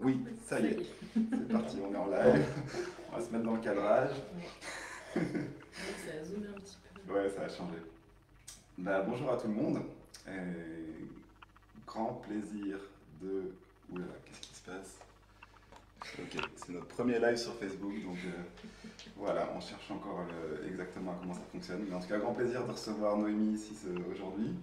Oui, ça y est, c'est parti, on est en live. On va se mettre dans le cadrage. ça a zoomé un petit peu. Ouais, ça a changé. Bah, bonjour à tout le monde. grand plaisir de. Oula, qu'est-ce qui se passe? Ok, c'est notre premier live sur Facebook, donc euh, voilà, on cherche encore euh, exactement comment ça fonctionne. Mais en tout cas, grand plaisir de recevoir Noémie ici aujourd'hui.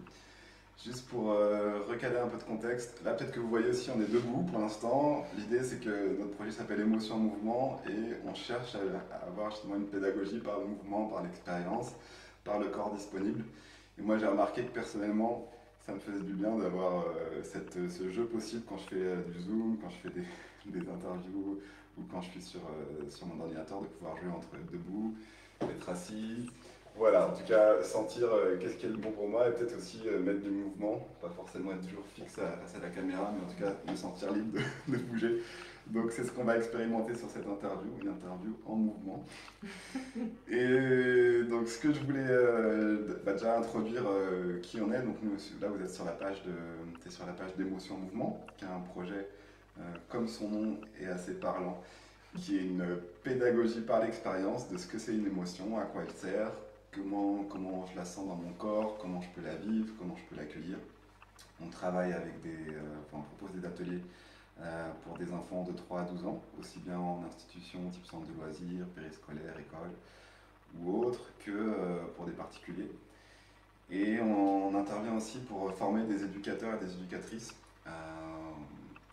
Juste pour euh, recaler un peu de contexte, là peut-être que vous voyez aussi on est debout pour l'instant. L'idée c'est que notre projet s'appelle Émotion en mouvement et on cherche à, avoir justement une pédagogie par le mouvement, par l'expérience, par le corps disponible. Et moi j'ai remarqué que personnellement ça me faisait du bien d'avoir euh, ce jeu possible quand je fais euh, du zoom, quand je fais des, des, interviews ou quand je suis sur, sur mon ordinateur, de pouvoir jouer entre debout, être assis, voilà, en tout cas, sentir euh, qu'est-ce qui est le bon pour moi et peut-être aussi euh, mettre du mouvement, pas forcément être toujours fixe face à la caméra, mais en tout cas me sentir libre de, bouger. Donc c'est ce qu'on va expérimenter sur cette interview, une interview en mouvement. Et donc ce que je voulais euh, bah, déjà introduire qui on est, donc nous, là vous êtes sur la page de, sur la page d'émotion mouvement, qui est un projet comme son nom est assez parlant, qui est une pédagogie par l'expérience de ce que c'est une émotion, à quoi elle sert, comment, comment je la sens dans mon corps, comment je peux la vivre, comment je peux l'accueillir. On travaille avec des, euh, on propose des ateliers euh, pour des enfants de 3 à 12 ans, aussi bien en institution, type centre de loisirs, périscolaire, école ou autre, que euh, pour des particuliers. Et on, on, intervient aussi pour former des éducateurs et des éducatrices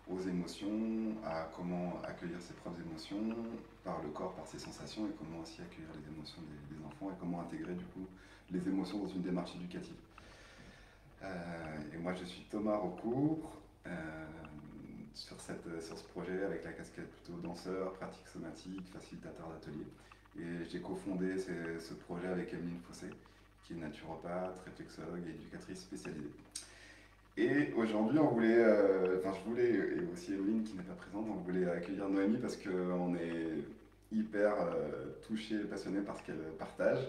aux émotions, à comment accueillir ses propres émotions par le corps, par ses sensations, et comment aussi accueillir les émotions des, enfants et comment intégrer du coup les émotions dans une démarche éducative. Euh, et moi je suis Thomas Recourt euh, sur, cette, sur ce projet avec la casquette plutôt danseur, pratique somatique, facilitateur d'atelier. Et j'ai cofondé ce, projet avec Emeline Fossé, qui est naturopathe, réflexologue et éducatrice spécialisée. Et aujourd'hui, on voulait, euh, enfin je voulais, et aussi Emeline qui n'est pas présente, on voulait accueillir Noémie parce qu'on est hyper euh, touché et passionné par ce qu'elle partage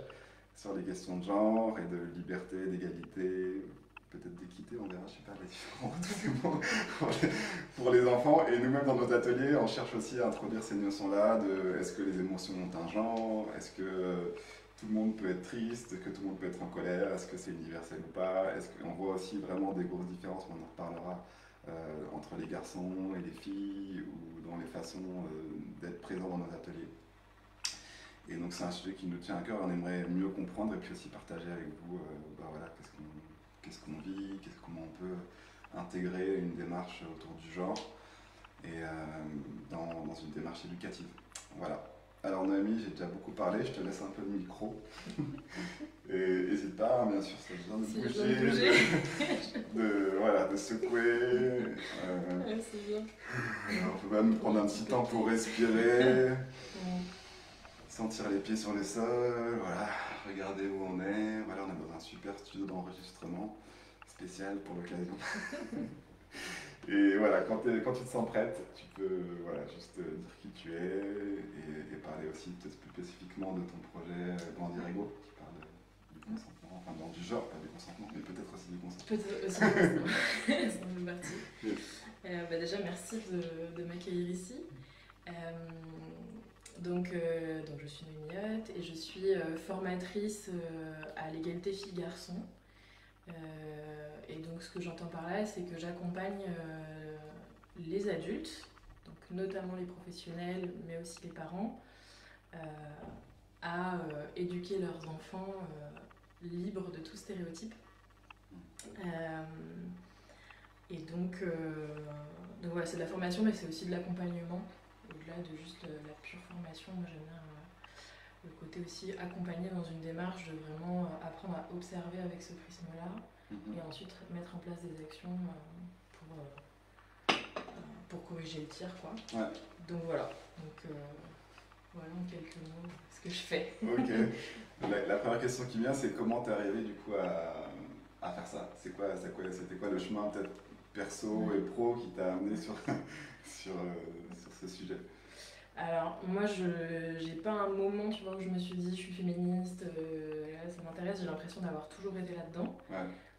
sur les questions de genre et de liberté, d'égalité, peut-être d'équité, on verra, je sais pas, les différents pour les, pour les enfants. Et nous-mêmes dans nos ateliers, on cherche aussi à introduire ces notions-là de est-ce que les émotions ont un genre, est-ce que tout le monde peut être triste, que tout le monde peut être en colère, est-ce que c'est universel ou pas? Est-ce qu'on voit aussi vraiment des grosses différences, on en reparlera, euh, entre les garçons et les filles, ou dans les façons euh, d'être présents dans nos ateliers. Et donc c'est un sujet qui nous tient à cœur, on aimerait mieux comprendre et puis aussi partager avec vous euh, bah voilà, qu'est-ce qu'on vit, comment on peut intégrer une démarche autour du genre et dans, dans une démarche éducative. Voilà. Alors Noémie, j'ai déjà beaucoup parlé, je te laisse un peu le micro. Et n'hésite pas, hein, bien sûr, ça besoin de bouger, de, voilà, de secouer. Euh, bien. on peut même prendre un petit temps pour respirer, sentir les pieds sur le sol, voilà, regarder où on est. Voilà, on est dans un super studio d'enregistrement spécial pour l'occasion. Et voilà, quand, quand, tu te sens prête, tu peux voilà, juste dire qui tu es et, parler aussi peut-être plus spécifiquement de ton projet Grandir Ego, qui parle du consentement, enfin dans du genre, pas du consentement, mais peut-être aussi du consentement. Peut-être aussi du consentement, partie. Euh, bah déjà, merci de, de m'accueillir ici. Euh, donc, euh, donc, je suis Noémie et je suis formatrice à l'égalité filles-garçons. Euh, et donc ce que j'entends par là, c'est que j'accompagne euh, les adultes, donc notamment les professionnels, mais aussi les parents, euh, à éduquer leurs enfants libres de tout stéréotype. et donc, voilà, c'est de la formation, mais c'est aussi de l'accompagnement. Au-delà de juste la pure formation, moi j'aime bien le côté aussi accompagner dans une démarche de vraiment euh, apprendre à observer avec ce prisme-là mhm. et ensuite mettre en place des actions euh, pour, euh, pour corriger le tir. Quoi. Donc voilà. Donc, voilà en quelques mots ce que je fais. Ok. La, première question qui vient, c'est comment tu es arrivé du coup à, à faire ça? C'était quoi, c'était quoi le chemin peut-être perso et pro qui t'a amené sur, sur, sur ce sujet? Alors, moi, je j'ai pas un moment, tu vois, où je me suis dit, je suis féministe, euh, ça m'intéresse. J'ai l'impression d'avoir toujours été là-dedans,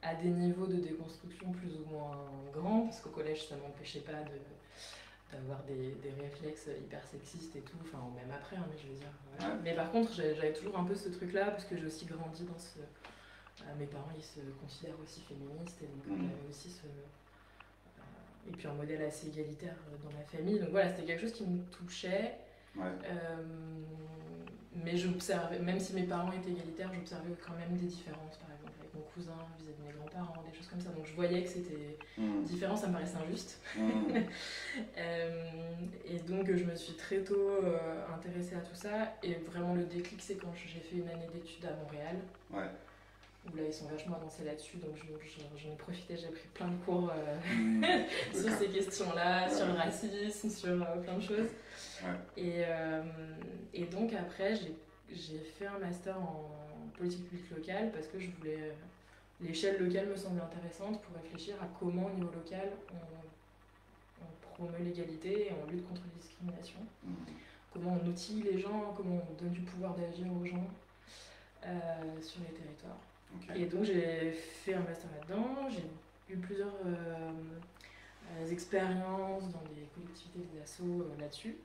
à des niveaux de déconstruction plus ou moins grands, parce qu'au collège, ça m'empêchait pas de, d'avoir des, des, réflexes hyper sexistes et tout, enfin même après, hein, mais je veux dire. Mais par contre, j'avais toujours un peu ce truc-là, parce que j'ai aussi grandi dans ce. Euh, mes parents, ils se considèrent aussi féministes, et donc mmh. j'avais aussi ce. Euh, et puis un modèle assez égalitaire dans la famille. Donc voilà, c'était quelque chose qui me touchait. Euh, mais j'observais, même si mes parents étaient égalitaires, j'observais quand même des différences, par exemple avec mon cousin vis-à-vis de mes grands-parents, des choses comme ça. Donc je voyais que c'était mmh. différent, ça me paraissait injuste. Mmh. euh, et donc je me suis très tôt euh, intéressée à tout ça. Et vraiment le déclic, c'est quand j'ai fait une année d'études à Montréal. Ouais où là ils sont vachement avancés là-dessus, donc j'en ai profité, j'ai pris plein de cours euh, mmh. sur ces questions-là, sur le racisme, sur plein de choses. Et, et, donc après, j'ai fait un master en politique publique locale parce que je voulais. L'échelle locale me semblait intéressante pour réfléchir à comment, au niveau local, on, on promeut l'égalité et on lutte contre les discriminations. Mmh. Comment on outille les gens, comment on donne du pouvoir d'agir aux gens sur les territoires. Et donc j'ai fait un master là-dedans, j'ai eu plusieurs euh, euh, expériences dans des collectivités, des assos euh, là-dessus.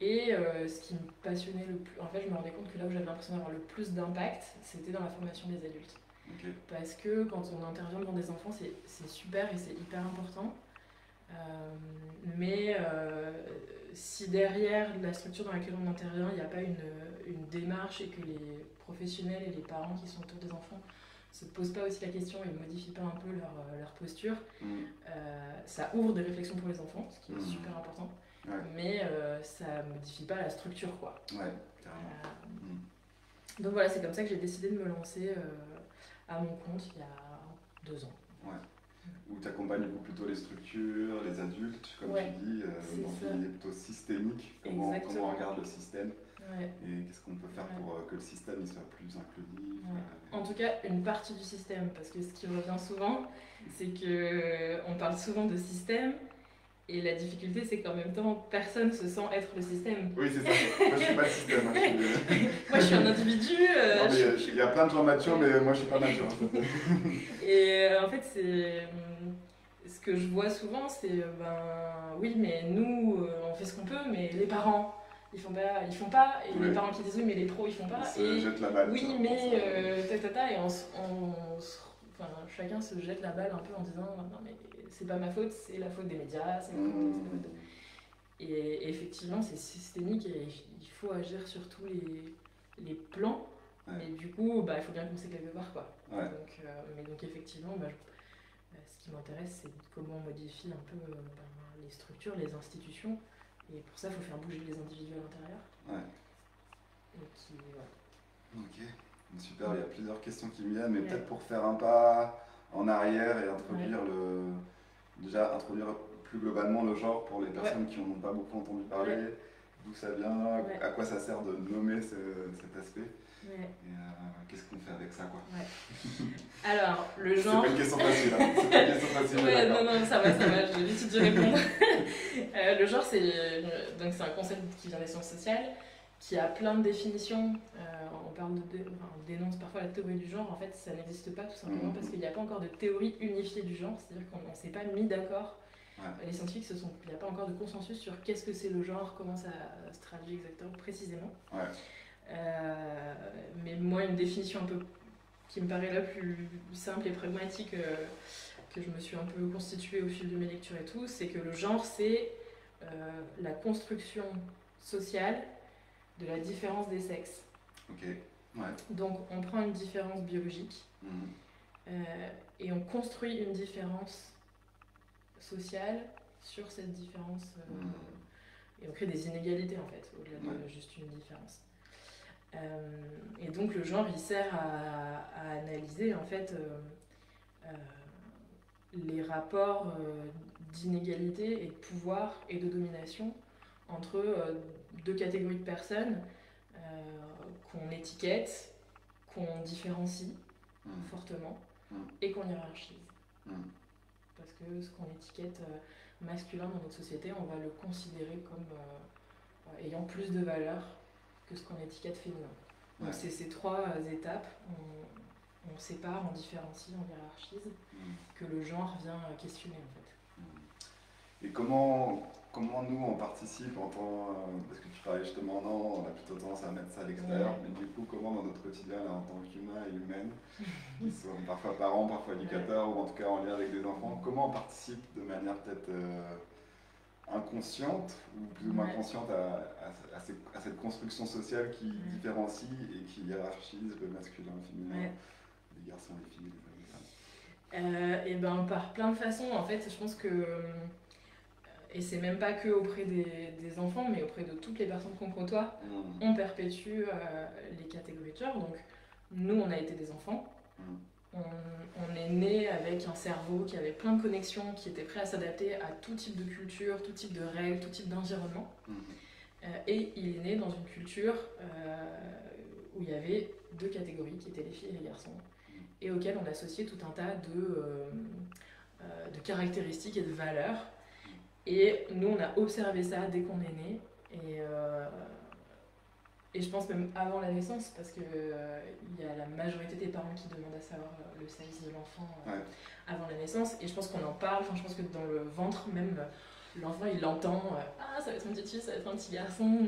Et ce qui me passionnait le plus, en fait, je me rendais compte que là où j'avais l'impression d'avoir le plus d'impact, c'était dans la formation des adultes. Parce que quand on intervient devant des enfants, c'est super et c'est hyper important. mais si derrière la structure dans laquelle on intervient, il n'y a pas une, une, démarche et que les professionnels et les parents qui sont autour des enfants se posent pas aussi la question et ne modifient pas un peu leur, euh, leur posture, mm. euh, ça ouvre des réflexions pour les enfants, ce qui est mm. super important, mais euh, ça modifie pas la structure. Quoi. Ouais, mm. Donc voilà, c'est comme ça que j'ai décidé de me lancer à mon compte il y a deux ans. Ouais. Où tu accompagnes plutôt les structures, les adultes, comme tu dis, dans une plutôt systémique, comment, comment on regarde le système. Et qu'est-ce qu'on peut faire pour euh, que le système soit plus inclusif euh, En tout cas, une partie du système, parce que ce qui revient souvent, c'est que on parle souvent de système, et la difficulté, c'est qu'en même temps, personne se sent être le système. Oui, c'est ça. Moi, je suis pas le système. Hein, moi, je suis un individu. Euh, il y a plein de gens matures, mais moi, je suis pas mature. et en fait, c'est ce que je vois souvent, c'est ben oui, mais nous, on fait ce qu'on peut, mais les parents, ils font pas, ils font pas, et les parents qui disent oui, mais les pros ils font pas. Ils se jettent la balle. Oui, mais euh, ta, et on, enfin, chacun se jette la balle un peu en disant non, mais c'est pas ma faute, c'est la faute des médias, c'est la faute. Et, effectivement, c'est systémique et il faut agir sur tous les, les plans. Et du coup, bah, il faut bien commencer quelque part. Quoi. Donc, euh, mais donc, effectivement, bah, euh, ce qui m'intéresse, c'est comment on modifie un peu bah, les structures, les institutions et pour ça, il faut faire bouger les individus à l'intérieur. Ouais. Ok, super. Il y a plusieurs questions qui me viennent, mais peut-être pour faire un pas en arrière et introduire le. Déjà, introduire plus globalement le genre pour les personnes qui n'en ont pas beaucoup entendu parler, d'où ça vient, à quoi ça sert de nommer cet aspect. Et euh, qu'est-ce qu'on fait avec ça quoi Alors, le genre. C'est pas une question facile. Hein. C'est pas une question facile. ouais, non, non, ça va, ça va, j'ai l'habitude de répondre. euh, le genre, c'est donc c'est un concept qui vient des sciences sociales, qui a plein de définitions. Euh, on parle de, enfin, on dénonce parfois la théorie du genre. En fait, ça n'existe pas tout simplement mmh. parce qu'il n'y a pas encore de théorie unifiée du genre. C'est-à-dire qu'on ne s'est pas mis d'accord. Les scientifiques, sont, il n'y a pas encore de consensus sur qu'est-ce que c'est le genre, comment ça se traduit exactement, précisément. Ouais. Euh, mais moi, une définition un peu qui me paraît la plus simple et pragmatique euh, que je me suis un peu constituée au fil de mes lectures et tout, c'est que le genre, c'est euh, la construction sociale de la différence des sexes. Donc on prend une différence biologique mhm. et on construit une différence sociale sur cette différence mhm. et on crée des inégalités en fait, au-delà de juste une différence. Euh, et donc le genre, il sert à, analyser en fait euh, euh, les rapports d'inégalité et de pouvoir et de domination entre deux catégories de personnes qu'on étiquette, qu'on différencie mmh. fortement mmh. et qu'on hiérarchise. Mmh. Parce que ce qu'on étiquette masculin dans notre société, on va le considérer comme ayant plus de valeur que ce qu'on étiquette féminin. Donc c'est ces trois euh, étapes, on, on, sépare, on différencie, on hiérarchise, que le genre vient questionner en fait. Et comment, comment nous, on participe en tant. parce que tu parlais justement, non, on a plutôt tendance à mettre ça à l'extérieur, mais du coup, comment dans notre quotidien, là, en tant qu'humain et humaine, qui sont parfois parents, parfois éducateurs, ou en tout cas en lien avec des enfants, comment on participe de manière peut-être inconsciente ou plus ou moins consciente à, à, cette construction sociale qui différencie et qui hiérarchise le masculin, le féminin, les garçons, les filles, les femmes? Euh, Et ben par plein de façons, en fait, je pense que euh, et c'est même pas que auprès des, des, enfants, mais auprès de toutes les personnes qu'on côtoie, mmh. on perpétue euh, les catégories de genre. Donc nous, on a été des enfants. Mmh on, est né avec un cerveau qui avait plein de connexions, qui était prêt à s'adapter à tout type de culture, tout type de règles, tout type d'environnement. Mhm. Euh, et il est né dans une culture euh, où il y avait deux catégories, qui étaient les filles et les garçons, et auxquelles on associait tout un tas de, de caractéristiques et de valeurs. Et nous, on a observé ça dès qu'on est né. Et et je pense même avant la naissance, parce qu'il euh, y a la majorité des parents qui demandent à savoir euh, le sexe de l'enfant euh, avant la naissance. Et je pense qu'on en parle, enfin, je pense que dans le ventre même, l'enfant il entend Ah, ça va être un petit fils, ça va être un petit garçon.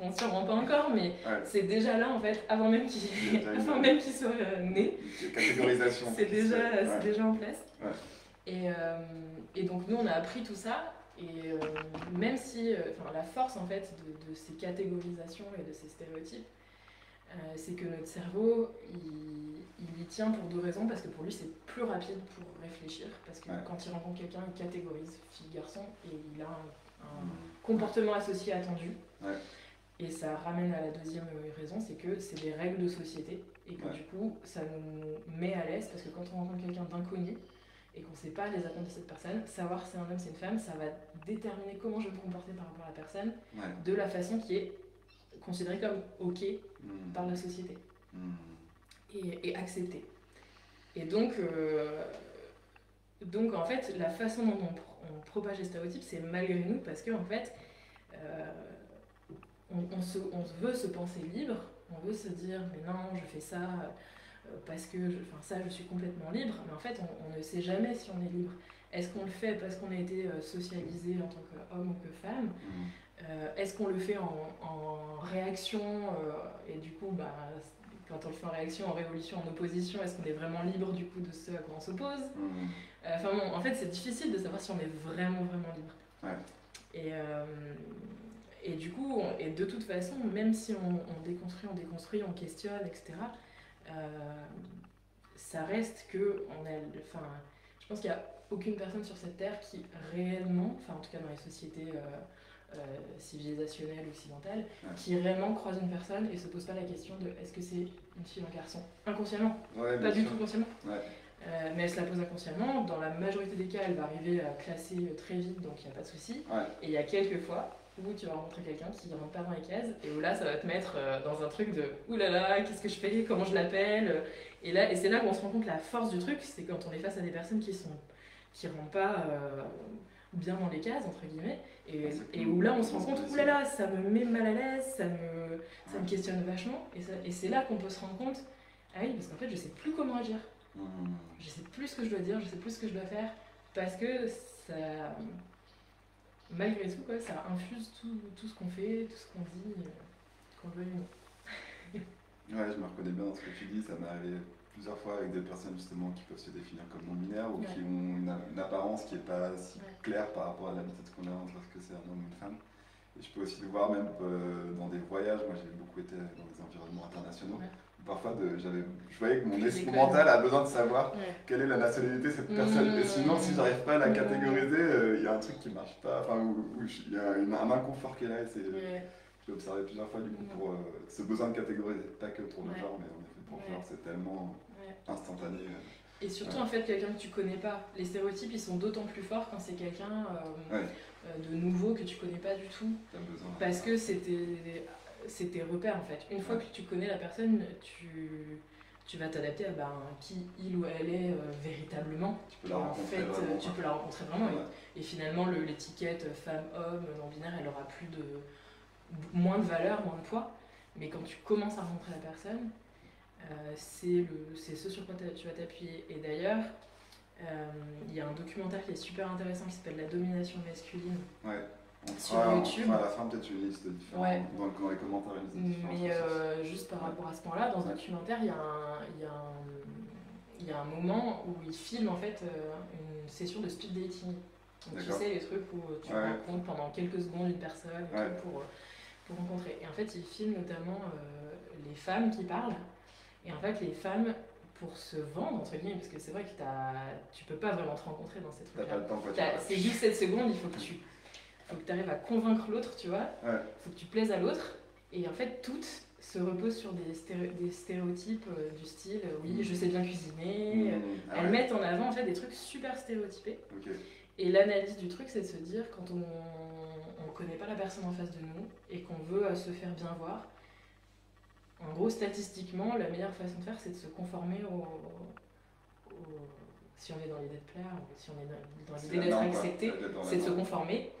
On ne s'en rend pas encore, mais c'est déjà là en fait, avant même qu'il qu soit né. Catégorisation. c'est déjà, déjà en place. Et, et donc nous on a appris tout ça et euh, même si, euh, la force en fait de, ces catégorisations et de ces stéréotypes, euh, c'est que notre cerveau, il, il, y tient pour deux raisons, parce que pour lui c'est plus rapide pour réfléchir, parce que quand il rencontre quelqu'un, il catégorise fille-garçon et il a un, mmh. comportement associé attendu. Et ça ramène à la deuxième raison, c'est que c'est des règles de société et que du coup ça nous met à l'aise parce que quand on rencontre quelqu'un d'inconnu, et qu'on ne sait pas les attentes de cette personne, savoir si c'est un homme, c'est une femme, ça va déterminer comment je vais me comporter par rapport à la personne de la façon qui est considérée comme OK hmm. par la société hmm. et, et, acceptée. Et donc, euh, donc, en fait, la façon dont on, propage les stéréotypes, c'est malgré nous parce qu'en en fait, euh, on, on, se, on veut se penser libre, on veut se dire, mais non, je fais ça parce que enfin, ça, je suis complètement libre, mais en fait, on, ne sait jamais si on est libre. Est-ce qu'on le fait parce qu'on a été euh, socialisé en tant qu'homme ou que femme? Euh, Est-ce qu'on le fait en, réaction et du coup, bah, quand on le fait en réaction, en révolution, en opposition, est-ce qu'on est vraiment libre du coup de ce à quoi on s'oppose? Enfin bon, en fait, c'est difficile de savoir si on est vraiment, vraiment libre. Et, et du coup, et de toute façon, même si on, on déconstruit, on déconstruit, on questionne, etc., euh, ça reste que on a, enfin, je pense qu'il n'y a aucune personne sur cette terre qui réellement, enfin en tout cas dans les sociétés euh, euh, civilisationnelles occidentales, qui réellement croise une personne et se pose pas la question de est-ce que c'est une fille ou un garçon? Inconsciemment, pas du tout consciemment. mais elle se la pose inconsciemment. Dans la majorité des cas, elle va arriver à classer très vite, donc il n'y a pas de souci. Et il y a quelques fois où tu vas rencontrer quelqu'un qui rentre pas dans les cases et où là ça va te mettre euh, dans un truc de oulala qu'est-ce que je fais? Comment je l'appelle? Et là et c'est là qu'on se rend compte la force du truc c'est quand on est face à des personnes qui sont qui rentrent pas euh, bien dans les cases entre guillemets et, ah, et où là on se rend compte oulala là ça me met mal à l'aise ça me ça me questionne vachement et, et c'est là qu'on peut se rendre compte ah oui parce qu'en fait je sais plus comment agir. Mmh. je sais plus ce que je dois dire je sais plus ce que je dois faire parce que ça malgré tout, quoi, ça infuse tout, tout ce qu'on fait, tout ce qu'on dit, euh, qu'on veut ouais, je me reconnais bien dans ce que tu dis, ça m'est arrivé plusieurs fois avec des personnes justement qui peuvent se définir comme non-binaires ou qui ont une, apparence qui n'est pas si claire par rapport à l'habitude qu'on a entre ce que c'est un homme ou une femme. Et je peux aussi le voir même euh, dans des voyages, moi j'ai beaucoup été dans des environnements internationaux, parfois de, je voyais que mon esprit mental a besoin de savoir quelle est la nationalité de cette personne. Et sinon, si j'arrive pas à la catégoriser, euh, il y a un truc qui marche pas, enfin, il y a un inconfort qui est là. Et j'ai observé plusieurs fois du coup pour euh, ce besoin de catégoriser, pas que pour le genre, mais en effet pour le genre, c'est tellement instantané. Euh, et surtout, en fait, quelqu'un que tu connais pas. Les stéréotypes, ils sont d'autant plus forts quand c'est quelqu'un de nouveau que tu connais pas du tout. Parce que c'était c'est tes repères en fait. Une fois que tu connais la personne, tu, tu vas t'adapter à ben, qui il ou elle est euh, véritablement. Tu peux la rencontrer. En fait, tu peux la rencontrer vraiment. Et, finalement, l'étiquette femme-homme, non-binaire, elle aura plus de. moins de valeur, moins de poids. Mais quand tu commences à rencontrer la personne, euh, c'est ce sur quoi tu vas t'appuyer. Et d'ailleurs, Il y a un documentaire qui est super intéressant qui s'appelle La domination masculine. Ouais. On Sur fera, on YouTube. fera à la fin peut-être une liste différente Ouais. dans, dans les commentaires. une liste différente Mais euh, juste par rapport à ce point-là, dans ce Ouais. documentaire, il y, a un- il y, a un- il y a un moment où il filme en fait euh, une session de speed dating. Donc, tu sais, les trucs où tu Ouais. rencontres pendant quelques secondes une personne pour, euh, pour rencontrer. Et en fait, il filme notamment euh, les femmes qui parlent. Et en fait, les femmes, pour se vendre, entre guillemets, parce que c'est vrai que t'as- tu peux pas vraiment te rencontrer dans ces T'as trucs-là. tu. C'est juste cette seconde, il faut que tu faut que arrives à convaincre l'autre, tu vois. Il Ouais. faut que tu plaises à l'autre. Et en fait, toutes se reposent sur des, stéréo- des stéréotypes euh, du style euh, oui, je sais bien cuisiner. Mmh. Ah Elles ouais. mettent en avant en fait des trucs super stéréotypés. Et l'analyse du truc, c'est de se dire quand on ne connaît pas la personne en face de nous et qu'on veut euh, se faire bien voir, en gros, statistiquement, la meilleure façon de faire, c'est de se conformer au, au- Si on est dans l'idée de plaire, ou si on est dans, l'idée d'être accepté, c'est de se conformer.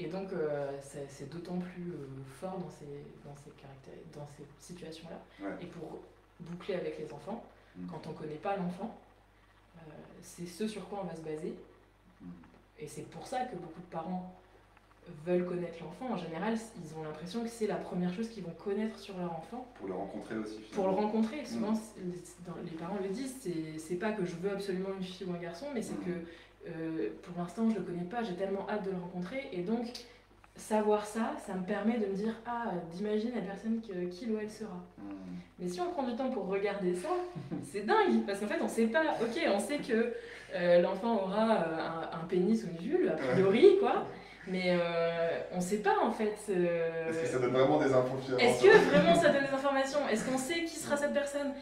Et donc, euh, c'est d'autant plus euh, fort dans ces, dans ces, dans ces situations-là. Ouais. Et pour boucler avec les enfants, Mm. quand on ne connaît pas l'enfant, euh, c'est ce sur quoi on va se baser. Mm. Et c'est pour ça que beaucoup de parents veulent connaître l'enfant. En général, ils ont l'impression que c'est la première chose qu'ils vont connaître sur leur enfant Pour le rencontrer aussi. pour le rencontrer. Souvent, Mm. dans- les parents le disent, c'est- pas que je veux absolument une fille ou un garçon, mais c'est que euh, pour l'instant, je le connais pas, j'ai tellement hâte de le rencontrer. Et donc, savoir ça, ça me permet de me dire, ah, d'imaginer la personne que- qu'il ou elle sera. Mm. Mais si on prend du temps pour regarder ça, c'est dingue Parce qu'en fait, on sait pas. Ok, on sait que euh, l'enfant aura euh, un, un pénis ou une vulve, a priori, quoi. Mais euh, on sait pas en fait. euh, Est-ce que ça donne vraiment des fiables est-ce que vraiment ça donne des informations? Est-ce qu'on sait qui sera cette personne?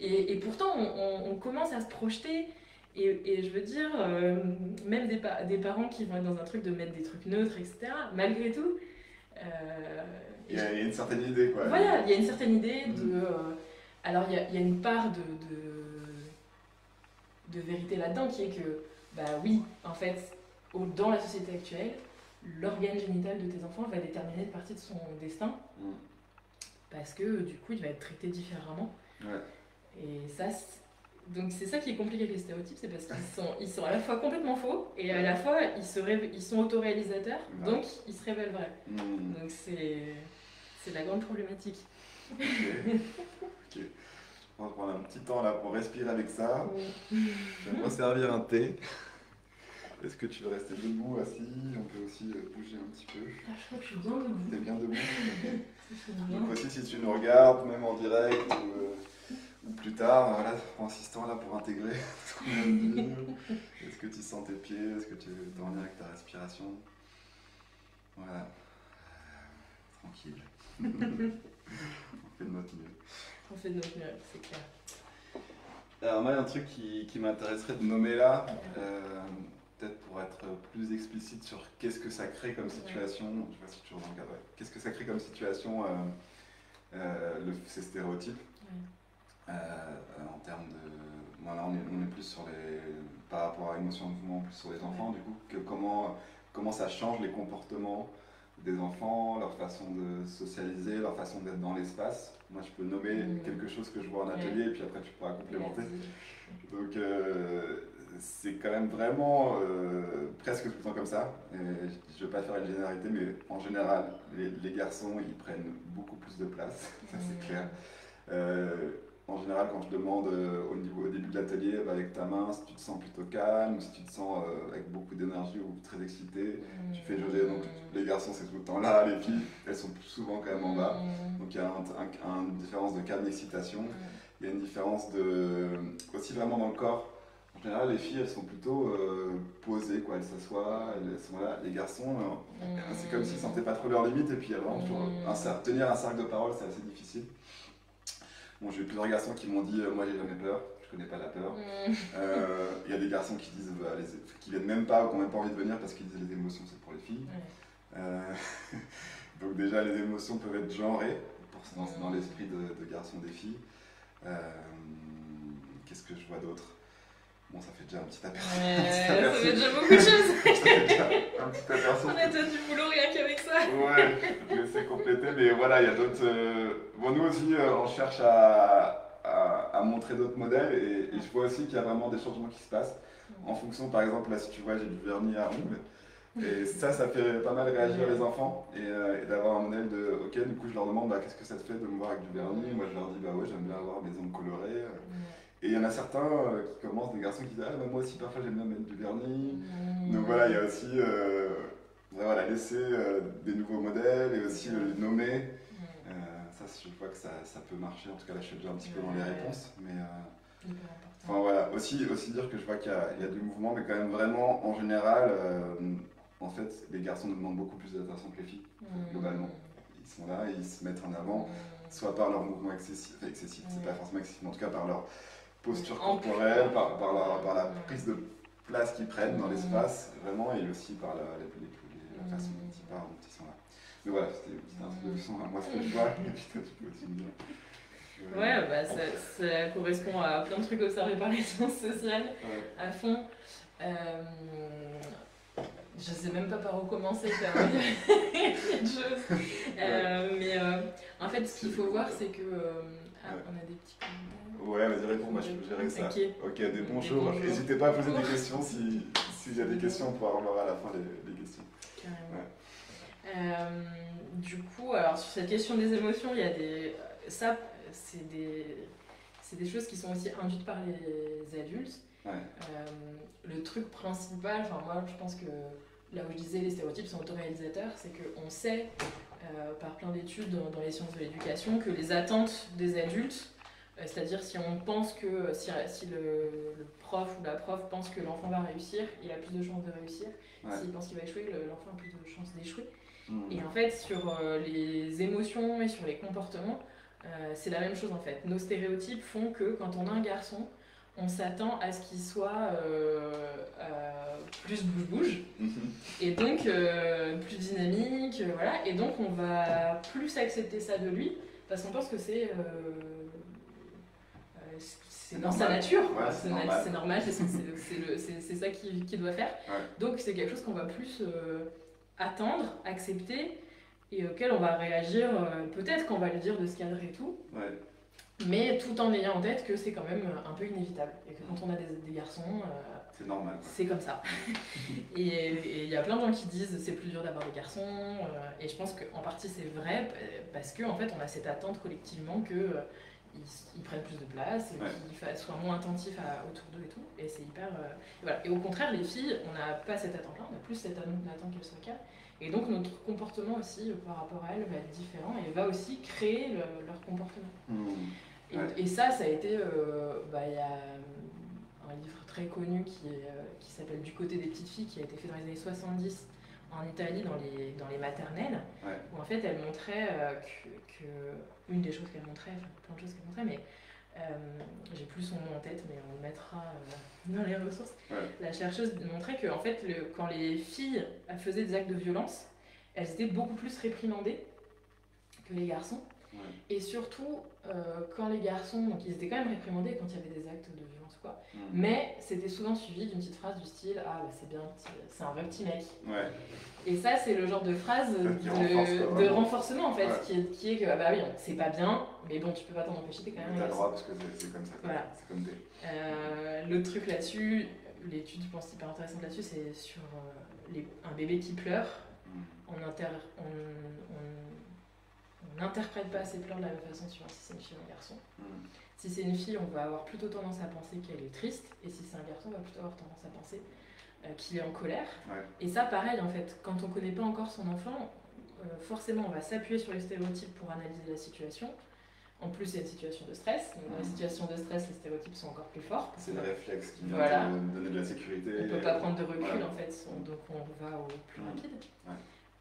Et, et pourtant, on, on- on commence à se projeter. Et, et je veux dire, euh, même des, pa- des parents qui vont être dans un truc de mettre des trucs neutres, etc., malgré tout, euh, Il y, a, il y a une certaine idée quoi. voilà, il y a une certaine idée de. Euh, alors, il y a, il y a une part de, de, de vérité là-dedans qui est que, bah oui, en fait, au- dans la société actuelle, l'organe génital de tes enfants va déterminer une partie de son destin Mm. parce que du coup, il va être traité différemment. Ouais. Et ça, c'est- donc c'est ça qui est compliqué avec les stéréotypes, c'est parce qu'ils sont, ils sont à la fois complètement faux et à la fois ils, se ils sont autoréalisateurs, Ouais. donc ils se révèlent vrais. Mm. Donc c'est c'est la grande problématique. Ok. Ok. On va prendre un petit temps là pour respirer avec ça. Je vais me servir un thé. Est-ce que tu veux rester debout, assis? On peut aussi euh, bouger un petit peu. Ah, je crois que je suis bien debout. T'es bien debout? Donc aussi si tu nous regardes, même en direct ou, euh, ou plus tard, voilà, prends ce temps là pour intégrer ce qu'on vient de dire. Est-ce que tu sens tes pieds? Est-ce que tu es en lien avec ta respiration? Voilà. Tranquille. On fait de notre mieux. On fait de notre mieux, c'est clair. Alors moi, il y a un truc qui, qui m'intéresserait de nommer là, euh, peut-être pour être plus explicite sur qu'est-ce que ça crée comme situation, je sais pas si tu regardes, ouais. qu'est-ce que ça crée comme situation, euh, euh, le- ces stéréotypes, Ouais. Euh, en termes de... Voilà, on est, on est plus sur les... par rapport à émotion de mouvement, plus sur les enfants, du coup, que comment, comment ça change les comportements des enfants, leur façon de socialiser, leur façon d'être dans l'espace. Moi, je peux nommer Mhm. quelque chose que je vois en atelier, et puis après, tu pourras complémenter. Donc euh, c'est quand même vraiment euh, presque tout le temps comme ça. Et je ne veux pas faire une généralité, mais en général, les, les garçons, ils prennent beaucoup plus de place, ça c'est Mhm. clair. Euh, en général, quand je demande euh, au, niveau, au début de l'atelier, bah, avec ta main, si tu te sens plutôt calme, ou si tu te sens euh, avec beaucoup d'énergie ou très excité, tu fais jauger. Donc les garçons, c'est tout le temps là, les filles, elles sont plus souvent quand même en bas. Mhm. Donc il y a un- un- un- une différence de calme d'excitation. Mhm. Il y a une différence de aussi vraiment dans le corps. En général, les filles, elles sont plutôt euh, posées, quoi. Elles s'assoient, elles sont là. Les garçons, c'est comme s'ils sentaient pas trop leurs limites. Et puis, il y a vraiment toujours un cer- tenir un cercle de parole, c'est assez difficile. Bon, j'ai eu plusieurs garçons qui m'ont dit, euh, moi, j'ai jamais peur. Je connais pas la peur. Mhm. Euh, Il y a des garçons qui disent, bah, les- qui viennent même pas ou qui n'ont même pas envie de venir parce qu'ils disent les émotions, c'est pour les filles. Euh, donc déjà, les émotions peuvent être genrées pour, dans, dans l'esprit de, de garçons des filles. Qu'est-ce que je vois d'autre? Bon, ça fait déjà un petit aperçu. Ça fait déjà beaucoup de choses. Ça fait déjà un petit aperçu. On a déjà du boulot rien qu'avec ça. Ouais, je vais essayer de compléter, mais voilà, il y a d'autres. euh, Bon, nous aussi, euh, on cherche à, à, à montrer d'autres modèles et, et je vois aussi qu'il y a vraiment des changements qui se passent. en fonction, par exemple, là, si tu vois, j'ai du vernis à ongles. Et ça, ça fait pas mal réagir les enfants et, euh, d'avoir un modèle de ok, du coup, je leur demande bah, qu'est-ce que ça te fait de me voir avec du vernis? Moi, je leur dis bah ouais, j'aime bien avoir mes ongles colorés. Et il y en a certains euh, qui commencent, des garçons qui disent ah, bah, moi aussi, parfois, j'aime bien mettre du vernis. Donc voilà, il y a aussi euh, voilà, laisser des nouveaux modèles et aussi les nommer. ça, je vois que ça, ça, peut marcher. En tout cas, là, je suis déjà un petit peu dans les réponses. Mais, Enfin voilà, aussi, aussi dire que je vois qu'il y, y, a du mouvement, mais quand même vraiment en général, en fait, les garçons nous demandent beaucoup plus d'attention que les filles, mmh. globalement. Ils sont là, ils se mettent en avant, mmh. soit par leur mouvement excessif, excessif c'est pas mmh. forcément excessif, mais en tout cas par leur posture corporelle, par, par, la, par, la, prise de place qu'ils prennent dans l'espace, vraiment, et aussi par la, la, façon dont ils parlent, dont ils sont là. Mais voilà, c'était une petite introduction à moi ce que je vois, et puis toi tu peux aussi me dire. Ouais, bah, ça, ça, correspond à plein de trucs observés par les sciences sociales à fond. Euh, je sais même pas par où commencer faire une chose. Euh, mais euh, en fait, ce qu'il faut voir, c'est que. Euh, ah, on a des petits commentaires. Ouais, vas-y, réponds, moi je gérer ça. Ok, des bonjours. N'hésitez pas à poser des questions s'il si y a des questions, on pourra revoir à la fin les, les questions. Carrément. du coup, alors sur cette question des émotions, il y a des. Ça, c'est des, des choses qui sont aussi induites par les adultes. Euh, le truc principal, enfin moi je pense que là où je disais les stéréotypes sont autoréalisateurs, c'est qu'on sait euh, par plein d'études dans, les sciences de l'éducation que les attentes des adultes, euh, c'est-à-dire si on pense que si, si le, prof ou la prof pense que l'enfant va réussir, il a plus de chances de réussir. S'il pense qu'il va échouer, l'enfant a plus de chances d'échouer. Mmh. Et en fait, sur les émotions et sur les comportements, c'est la même chose en fait. Nos stéréotypes font que quand on a un garçon, on s'attend à ce qu'il soit euh, euh, plus bouge-bouge, mhm. et donc euh, plus dynamique, voilà, et donc on va plus accepter ça de lui, parce qu'on pense que c'est c'est dans sa nature, c'est normal, c'est ça qu'il doit faire. Donc c'est quelque chose qu'on va plus attendre, accepter, et auquel on va réagir, peut-être qu'on va lui dire de se cadrer et tout mais tout en ayant en tête que c'est quand même un peu inévitable et que quand on a des, garçons, euh, c'est normal. C'est comme ça. et il y a plein de gens qui disent c'est plus dur d'avoir des garçons euh, et je pense qu'en partie c'est vrai parce qu'en en fait on a cette attente collectivement que euh, ils, prennent plus de place, qu'ils soient moins attentifs à, autour d'eux et tout. Et c'est hyper. et, voilà. et au contraire, les filles, on n'a pas cette attente-là, on a plus cette attente qu'elles soient calmes. Et donc notre comportement aussi par rapport à elles va être différent et va aussi créer leur comportement. Mmh. Et, ça, ça a été, euh, bah, il y a un livre très connu qui, euh, qui s'appelle Du côté des petites filles, qui a été fait dans les années 70 en Italie, dans les, dans les maternelles, où en fait elle montrait euh, que, une des choses qu'elle montrait, enfin plein de choses qu'elle montrait, mais j'ai plus son nom en tête, mais on le mettra dans les ressources. La chercheuse montrait que en fait, le, quand les filles faisaient des actes de violence, elles étaient beaucoup plus réprimandées que les garçons. Et surtout, euh, quand les garçons, donc ils étaient quand même réprimandés quand il y avait des actes de violence, quoi. Mais c'était souvent suivi d'une petite phrase du style Ah, bah, c'est bien, c'est un vrai petit mec. Et ça, c'est le genre de phrase de, renforcement, en fait, qui, est, qui, est, que, ah, bah oui, c'est pas bien, mais bon, tu peux pas t'en empêcher, t'es quand même. T'as le droit parce que c'est comme ça. Voilà. C'est comme euh, le truc là-dessus, l'étude, je pense, hyper intéressante là-dessus, c'est sur euh, les, un bébé qui pleure. Mm. On, inter, on, on on n'interprète pas ses pleurs de la même façon suivant si c'est une fille ou un garçon. Mm. Si c'est une fille, on va avoir plutôt tendance à penser qu'elle est triste, et si c'est un garçon, on va plutôt avoir tendance à penser euh, qu'il est en colère. Et ça, pareil, en fait, quand on ne connaît pas encore son enfant, euh, forcément, on va s'appuyer sur les stéréotypes pour analyser la situation. En plus, il y a une situation de stress. Donc, dans les mm. situations de stress, les stéréotypes sont encore plus forts. C'est le réflexe qui vient donner de la sécurité. On ne peut pas prendre de recul, en fait, donc on va au plus rapide.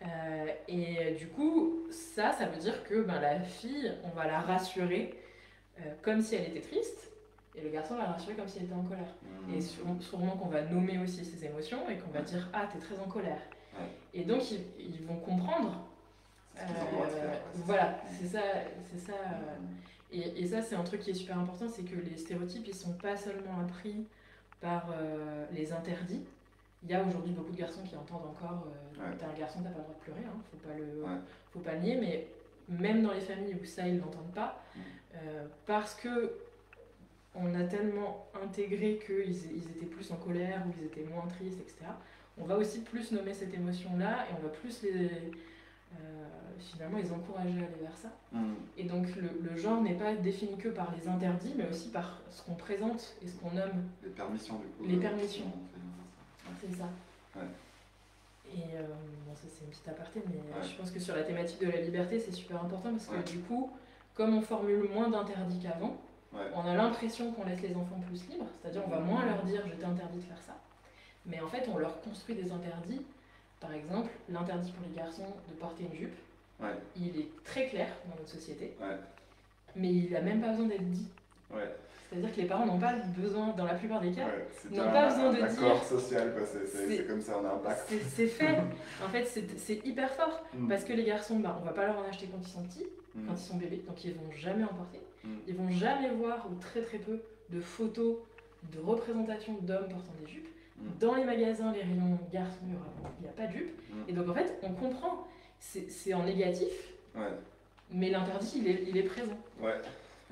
Euh, et du coup, ça, ça veut dire que ben, la fille, on va la rassurer euh, comme si elle était triste, et le garçon va la rassurer comme s'il était en colère. Mmh. Et sûrement, qu'on va nommer aussi ses émotions et qu'on va dire Ah, t'es très en colère. Et donc, ils, vont comprendre. Euh, voilà, c'est ça. c'est ça mmh. et, et, ça, c'est un truc qui est super important c'est que les stéréotypes, ils sont pas seulement appris par les interdits, il y a aujourd'hui beaucoup de garçons qui entendent encore euh, T'es un garçon, t'as pas le droit de pleurer, hein, faut, pas le, faut pas le nier, mais même dans les familles où ça ils l'entendent pas, mm. euh, parce que on a tellement intégré qu'ils ils étaient plus en colère ou ils étaient moins tristes, etc. On va aussi plus nommer cette émotion-là et on va plus les. Euh, finalement, les encourager à aller vers ça. Mm. Et donc, le, genre n'est pas défini que par les interdits, mais aussi par ce qu'on présente et ce qu'on nomme. Les permissions, du coup. Les permissions. C'est ça. Ouais. Et euh, bon, ça c'est une petite aparté, mais euh, je pense que sur la thématique de la liberté, c'est super important parce que du coup, comme on formule moins d'interdits qu'avant, on a l'impression qu'on laisse les enfants plus libres, c'est-à-dire on va moins leur dire je t'interdis de faire ça, mais en fait on leur construit des interdits. Par exemple, l'interdit pour les garçons de porter une jupe, il est très clair dans notre société, mais il n'a même pas besoin d'être dit. C'est-à-dire que les parents n'ont pas besoin, dans la plupart des cas, n'ont pas besoin de dire. social, c'est comme ça, on a un pacte. C'est fait. en fait, c'est hyper fort. Mm. Parce que les garçons, bah, on va pas leur en acheter quand ils sont petits, mm. quand ils sont bébés, donc ils vont jamais en porter. Mm. Ils vont jamais voir, ou très très peu, de photos de représentation d'hommes portant des jupes. Dans les magasins, les rayons garçons, il n'y a pas de jupe. Et donc en fait, on comprend. C'est en négatif. Mais l'interdit, il est, il est présent. Ouais.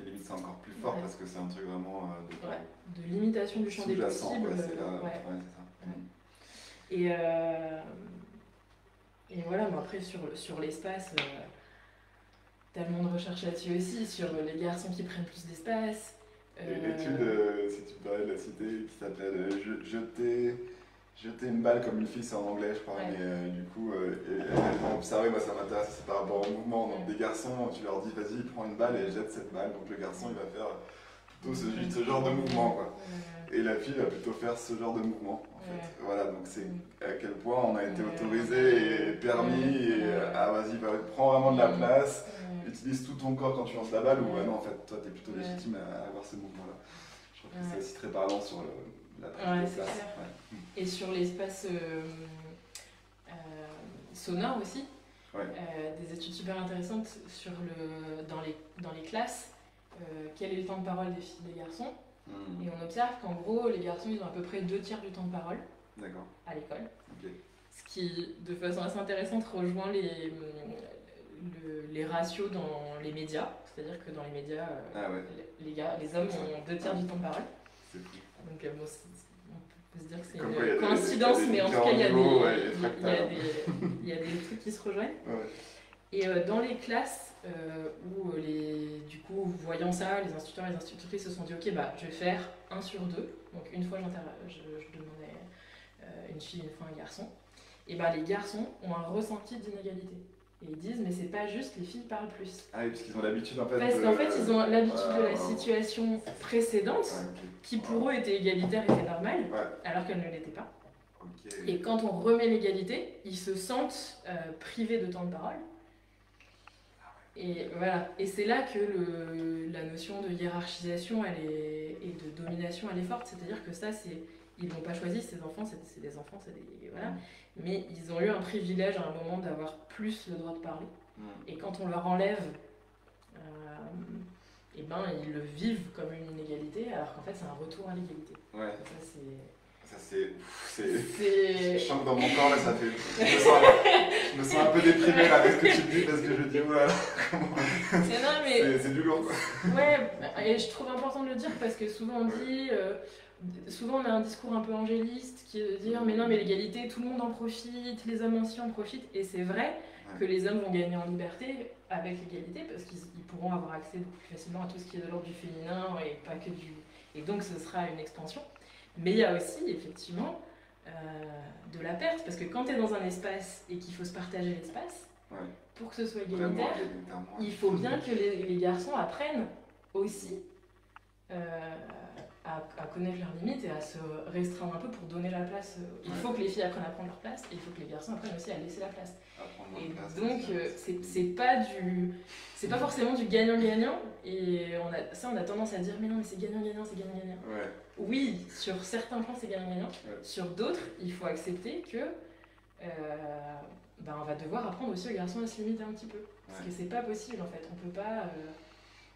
Et limite, c'est encore plus fort parce que c'est un truc vraiment euh, de, de, limitation du champ des possibles. Ouais, ça. Et, euh, et voilà, mais après, sur, sur l'espace, euh, tellement de recherches là-dessus aussi, sur les garçons qui prennent plus d'espace. Il y a une étude, si tu parlais de la cité, qui s'appelle Jeter jeter une balle comme une fille, c'est en anglais, je crois. Mais euh, du coup, euh, et, observer, moi ça m'intéresse, c'est par rapport au mouvement. Donc des garçons, tu leur dis, vas-y, prends une balle et jette cette balle. Donc le garçon, il va faire plutôt ce, genre de mouvement. Quoi. Et la fille va plutôt faire ce genre de mouvement. En fait. Voilà, donc c'est à quel point on a été autorisé et permis. Et ah, vas-y, prends vraiment de la place. Utilise tout ton corps quand tu lances la balle. Ou non, en fait, toi, tu es plutôt légitime à avoir ce mouvement-là. Je trouve que c'est aussi très parlant sur le clair. Et sur l'espace euh, euh, sonore aussi, euh, des études super intéressantes sur le, dans, les, dans les classes, quel est le temps de parole des filles et des garçons. Hmm. Et on observe qu'en gros, les garçons, ils ont à peu près deux tiers du temps de parole à l'école. Ce qui, de façon assez intéressante, rejoint les, les ratios dans les médias. C'est-à-dire que dans les médias, ah les, gars, les hommes ont deux tiers du temps de parole. Donc, bon, on peut se dire que c'est une coïncidence, mais en tout cas, il y, a des, trucs qui se rejoignent. Et euh, dans les classes euh, où, les, du coup, voyant ça, les instituteurs et les institutrices se sont dit Ok, bah, je vais faire un sur deux. Donc, une fois, je, je demandais euh, une fille, une fois un garçon. Et bah, les garçons ont un ressenti d'inégalité. Et ils disent, mais c'est pas juste, les filles parlent plus. Ah oui, parce qu'ils ont l'habitude en fait. Parce qu'en fait, ils ont l'habitude de la situation précédente, qui pour eux était égalitaire, était normale, alors qu'elle ne l'était pas. Et quand on remet l'égalité, ils se sentent euh, privés de temps de parole. Et voilà. Et c'est là que le, la notion de hiérarchisation elle est, et de domination elle est forte. C'est-à-dire que ça, c'est ils l'ont pas choisi, ces enfants, c'est des enfants, c'est des. Voilà. Mm. Mais ils ont eu un privilège à un moment d'avoir plus le droit de parler. Mm. Et quand on leur enlève, euh, et ben, ils le vivent comme une inégalité, alors qu'en fait, c'est un retour à l'égalité. Ouais. Ça, c'est. Ça, c'est. Je sens que dans mon corps, là, ça fait. Je me sens, je me sens un peu déprimé là, avec ce que tu dis, parce que je dis, voilà. C'est du lourd, quoi. Ouais, et je trouve important de le dire parce que souvent on dit. Euh, souvent on a un discours un peu angéliste qui est de dire mais non mais l'égalité tout le monde en profite, les hommes aussi en profitent. Et c'est vrai que les hommes vont gagner en liberté avec l'égalité parce qu'ils pourront avoir accès beaucoup plus facilement à tout ce qui est de l'ordre du féminin et pas que du et donc ce sera une expansion. Mais il y a aussi effectivement euh, de la perte parce que quand tu es dans un espace et qu'il faut se partager l'espace pour que ce soit égalitaire il faut bien que les, garçons apprennent aussi euh, à, connaître leurs limites et à se restreindre un peu pour donner la place. Il faut que les filles apprennent à prendre leur place et il faut que les garçons apprennent aussi à laisser la place. Et donc, euh, c'est pas du. C'est pas forcément du gagnant-gagnant. Et on a, ça, on a tendance à dire, mais non, mais c'est gagnant-gagnant, c'est gagnant-gagnant. Oui, sur certains points, c'est gagnant-gagnant. Sur d'autres, il faut accepter que. Euh, ben, on va devoir apprendre aussi aux garçons à se limiter un petit peu. Parce que c'est pas possible en fait. On peut pas. Euh,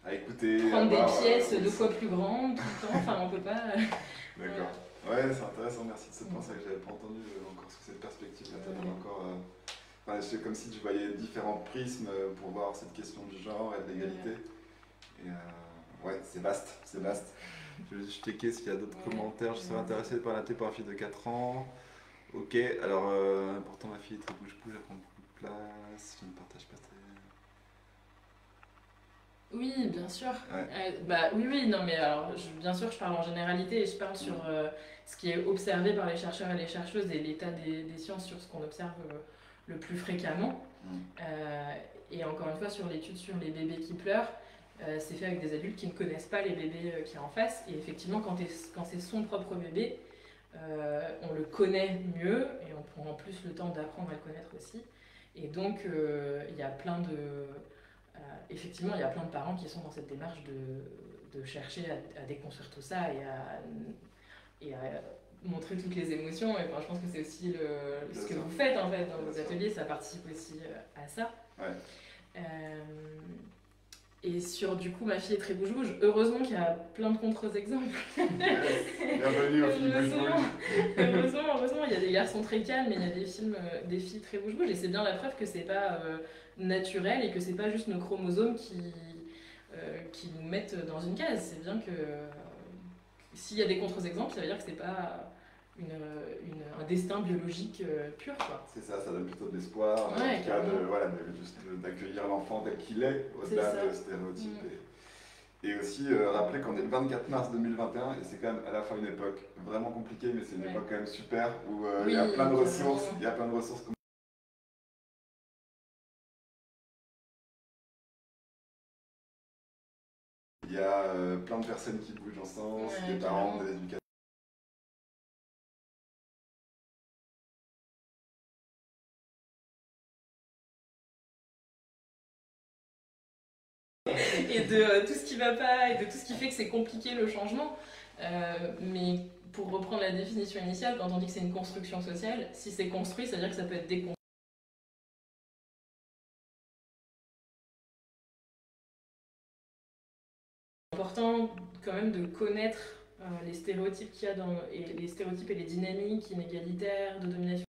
à écouter. Prendre des pièces deux fois plus grandes tout le temps, enfin on peut pas. D'accord. Ouais, c'est intéressant, merci de ce point, que j'avais pas entendu euh, encore sous cette perspective-là. encore. Euh, c'est comme si tu voyais différents prismes euh, pour voir cette question du genre et de l'égalité. Et ouais, c'est vaste, c'est vaste. Je vais juste checker s'il y a d'autres commentaires. Je serais intéressé par la thé pour la fille de 4 ans. Ok, alors, euh, pourtant ma fille est très bouge-bouge, elle prend beaucoup de place. Je ne partage pas très. Oui, bien sûr. Euh, bah, oui, oui, non, mais alors, bien sûr, je parle en généralité et je parle sur euh, ce qui est observé par les chercheurs et les chercheuses et l'état des, des, sciences sur ce qu'on observe le plus fréquemment. Mm. et encore une fois, sur l'étude sur les bébés qui pleurent, euh, c'est fait avec des adultes qui ne connaissent pas les bébés euh, qui en face. Et effectivement, quand, quand c'est son propre bébé, euh, on le connaît mieux et on prend en plus le temps d'apprendre à le connaître aussi. Et donc, il y a plein de. Effectivement, il y a plein de parents qui sont dans cette démarche de, de chercher à, déconstruire tout ça et à, et à montrer toutes les émotions. Et je pense que c'est aussi le, ce que vous faites en fait dans vos ateliers, ça participe aussi à ça. Ouais. Et sur du coup, ma fille est très bouge-bouge. Heureusement qu'il y a plein de contre-exemples. Bienvenue au film heureusement, heureusement, heureusement, il y a des garçons très calmes, mais il y a des films, euh, des filles très bouge-bouge. Et c'est bien la preuve que c'est pas euh, naturel et que c'est pas juste nos chromosomes qui, euh, qui nous mettent dans une case. C'est bien que s'il y a des contre-exemples, ça veut dire que c'est pas une, une, un destin biologique euh, pur. C'est ça, ça donne plutôt de l'espoir, en tout cas voilà, d'accueillir l'enfant tel qu'il est, au-delà de stéréotypes. Mm. Et, aussi euh, rappeler qu'on est le 24 mars 2021 et c'est quand même à la fois une époque vraiment compliquée, mais c'est une époque quand même super où euh, il y a plein de ressources, il y a plein de ressources Il y a plein de personnes qui bougent ensemble, des parents, des éducateurs. Va pas et de tout ce qui fait que c'est compliqué le changement. Euh, mais pour reprendre la définition initiale, quand on dit que c'est une construction sociale, si c'est construit, ça veut dire que ça peut être déconstruit. Important quand même de connaître euh, les stéréotypes qu'il y a dans et les stéréotypes et les dynamiques inégalitaires de domination